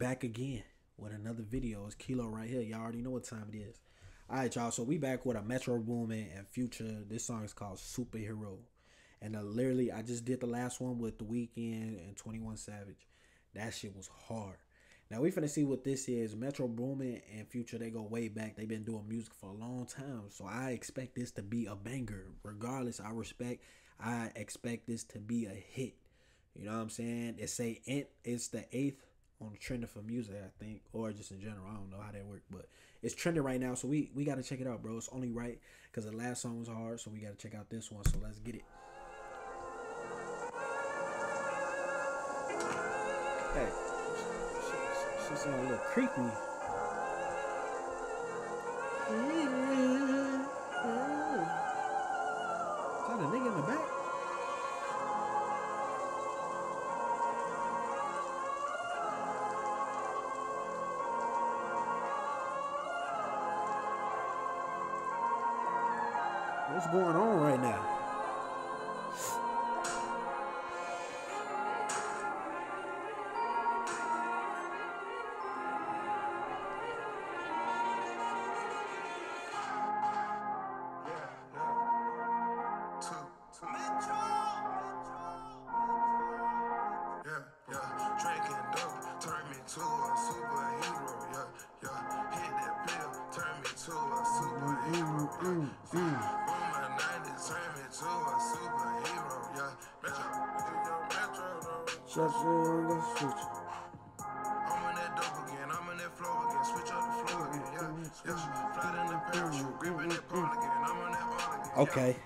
back again with another video. It's Kilo right here. Y'all already know what time it is. All right, y'all. So we back with a Metro Boomin and Future. This song is called Superhero. And uh, literally, I just did the last one with The Weeknd and 21 Savage. That shit was hard. Now we finna see what this is. Metro Boomin and Future, they go way back. They've been doing music for a long time. So I expect this to be a banger. Regardless, I respect. I expect this to be a hit. You know what I'm saying? It say it's the eighth on trending for music, I think, or just in general. I don't know how that works, but it's trending right now. So we we gotta check it out, bro. It's only right because the last song was hard, so we gotta check out this one. So let's get it. Hey, she, she sound a little creepy. What's going on right now? Yeah, though. Shut the. I'm on that dope again, I'm on that flow again, switch the flow again. Yeah, yeah, in the parachute, again, I'm that again. Okay.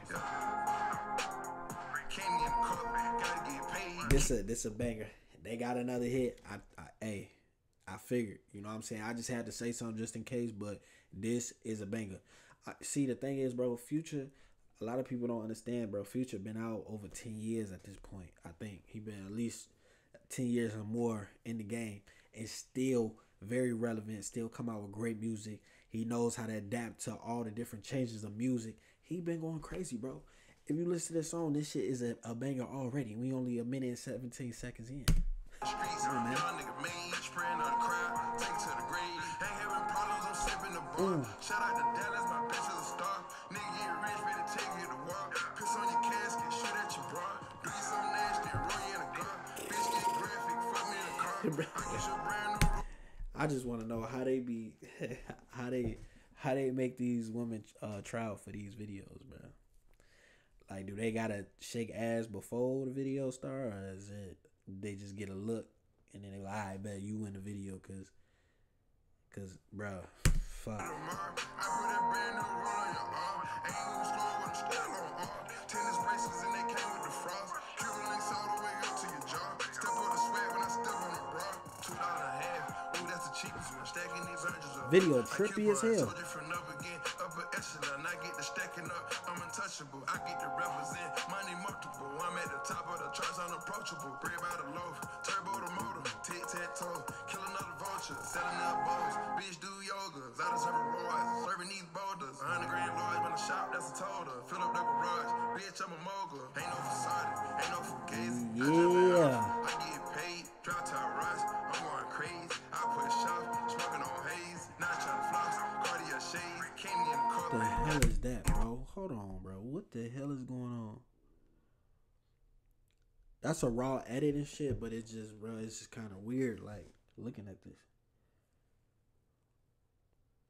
This a this a banger. They got another hit. I, I hey, I figured. You know what I'm saying? I just had to say something just in case, but this is a banger. I, see, the thing is, bro, Future. A lot of people don't understand, bro. Future been out over ten years at this point. I think he been at least ten years or more in the game, and still very relevant. Still come out with great music. He knows how to adapt to all the different changes of music. He been going crazy, bro. If you listen to this song, this shit is a, a banger already. We only a minute and seventeen seconds in. Me in the car. I get your brand new I just want to know how they be, how they, how they make these women uh trial for these videos, bro. Like, do they gotta shake ass before the video start, or is it they just get a look and then they like, I bet you win the video, cause, cause, bro, fuck. Video trippy as hell. told you from up again, upper echelon. I get the stacking up. I'm untouchable. I get to represent money multiple. I'm at the top of the charts, unapproachable. Bread by the loaf, turbo the motor, tic tac toe, kill another vulture, selling up bowls. Bitch do yoga, the. Hell is that, bro? Hold on, bro. What the hell is going on? That's a raw edit and shit, but it's just, bro, it's just kind of weird, like looking at this.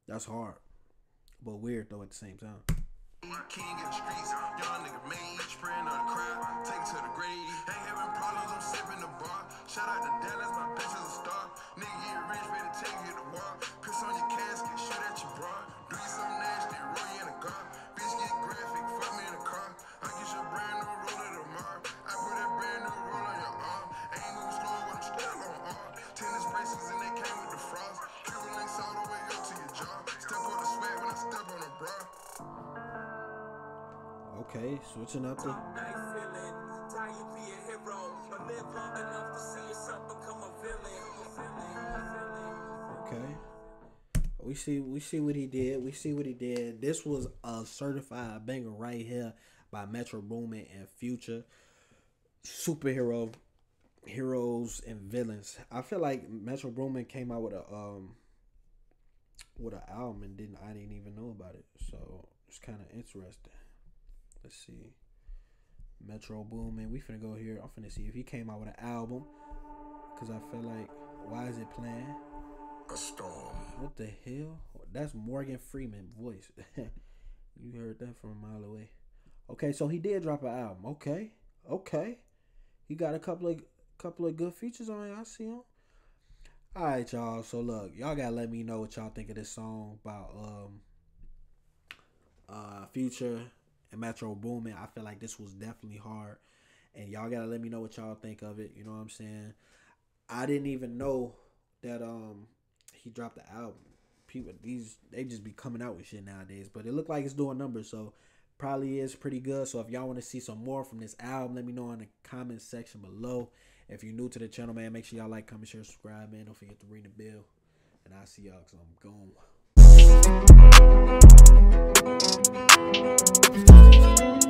That's hard, but weird though at the same time. King in the yourself switching up villain. Okay. We see we see what he did. We see what he did. This was a certified banger right here by Metro Boomin and Future. Superhero. heroes and villains. I feel like Metro Boomin came out with a um with an album and didn't I didn't even know about it. So it's kind of interesting. Let's see. Metro Boomin. We finna go here. I'm finna see if he came out with an album. Cause I feel like why is it playing? A storm. What the hell? That's Morgan Freeman voice. you heard that from a mile away. Okay, so he did drop an album. Okay, okay. He got a couple of couple of good features on it. I see him. All right, y'all. So look, y'all gotta let me know what y'all think of this song about um uh Future and Metro Boomin. I feel like this was definitely hard, and y'all gotta let me know what y'all think of it. You know what I'm saying? I didn't even know that um he dropped the album. People these they just be coming out with shit nowadays, but it looked like it's doing numbers, so probably is pretty good. So if y'all want to see some more from this album, let me know in the comment section below. If you're new to the channel, man, make sure y'all like, comment, share, subscribe, man. Don't forget to ring the bell. And I'll see y'all because I'm gone. Thank you.